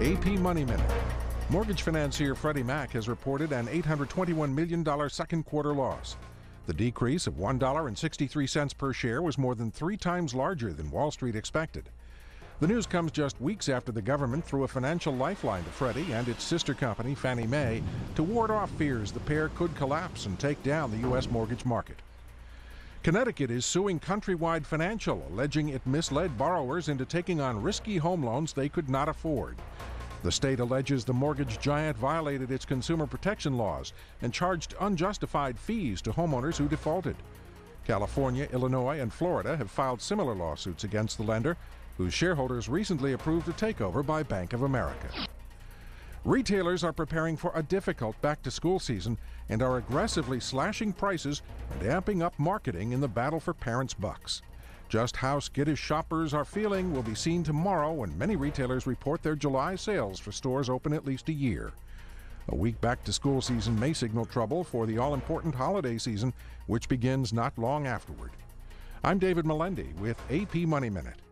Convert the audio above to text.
AP Money Minute. Mortgage financier Freddie Mac has reported an $821 million second quarter loss. The decrease of $1.63 per share was more than three times larger than Wall Street expected. The news comes just weeks after the government threw a financial lifeline to Freddie and its sister company, Fannie Mae, to ward off fears the pair could collapse and take down the U.S. mortgage market. Connecticut is suing Countrywide Financial, alleging it misled borrowers into taking on risky home loans they could not afford. The state alleges the mortgage giant violated its consumer protection laws and charged unjustified fees to homeowners who defaulted. California, Illinois, and Florida have filed similar lawsuits against the lender, whose shareholders recently approved a takeover by Bank of America. Retailers are preparing for a difficult back to school season and are aggressively slashing prices and amping up marketing in the battle for parents' bucks. Just how skittish shoppers are feeling will be seen tomorrow when many retailers report their July sales for stores open at least a year. A weak back to school season may signal trouble for the all important holiday season, which begins not long afterward. I'm David Melendy with AP Money Minute.